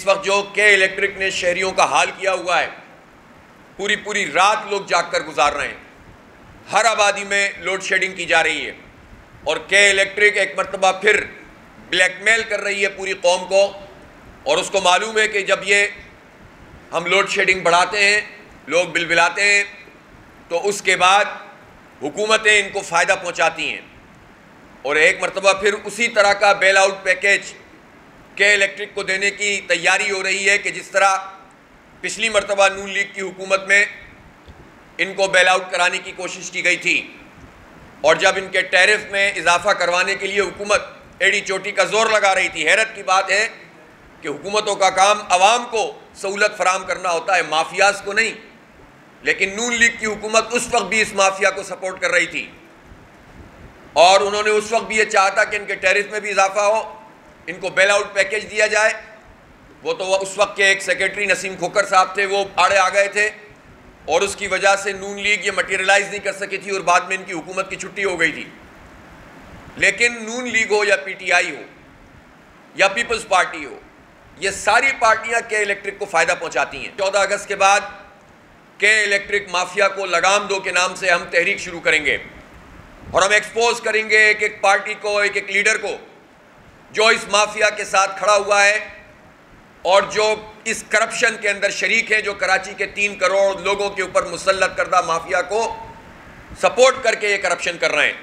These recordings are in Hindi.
इस वक्त जो के इलेक्ट्रिक ने शहरियों का हाल किया हुआ है पूरी पूरी रात लोग जाग कर गुजार रहे हैं। हर आबादी में लोड शेडिंग की जा रही है और के इलेक्ट्रिक एक मरतबा फिर ब्लैकमेल कर रही है पूरी कौम को और उसको मालूम है कि जब ये हम लोड शेडिंग बढ़ाते हैं, लोग बिल बिलाते हैं तो उसके बाद हुकूमतें इनको फ़ायदा पहुंचाती हैं। और एक मरतबा फिर उसी तरह का बेल आउट पैकेज के इलेक्ट्रिक को देने की तैयारी हो रही है कि जिस तरह पिछली मरतबा नून लीग की हुकूमत में इनको बेल आउट कराने की कोशिश की गई थी और जब इनके टैरिफ में इजाफा करवाने के लिए हुकूमत एड़ी चोटी का ज़ोर लगा रही थी, हैरत की बात है कि हुकूमतों का काम आवाम को सहूलत फराम करना होता है, माफियाज को नहीं। लेकिन नून लीग की हुकूमत उस वक्त भी इस माफिया को सपोर्ट कर रही थी और उन्होंने उस वक्त भी ये चाहा था कि इनके टैरिफ में भी इजाफा हो। इनको बेल आउट पैकेज दिया जाए। वो तो उस वक्त के एक सेक्रेटरी नसीम खोकर साहब थे, वो आड़े आ गए थे और उसकी वजह से नून लीग ये मटेरियलाइज नहीं कर सकी थी और बाद में इनकी हुकूमत की छुट्टी हो गई थी। लेकिन नून लीग हो या पीटीआई हो या पीपल्स पार्टी हो, ये सारी पार्टियाँ के इलेक्ट्रिक को फ़ायदा पहुंचाती हैं। चौदह अगस्त के बाद के इलेक्ट्रिक माफिया को लगाम दो के नाम से हम तहरीक शुरू करेंगे और हम एक्सपोज करेंगे एक एक पार्टी को एक एक लीडर को। जो इस माफिया के साथ खड़ा हुआ है और जो इस करप्शन के अंदर शरीक है, जो कराची के तीन करोड़ लोगों के ऊपर मुसलत करदा माफिया को सपोर्ट करके ये करप्शन कर रहे हैं।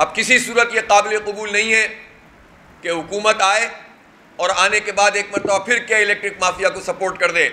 अब किसी सूरत ये काबिल कबूल नहीं है कि हुकूमत आए और आने के बाद एक मरतबा फिर क्या इलेक्ट्रिक माफिया को सपोर्ट कर दे।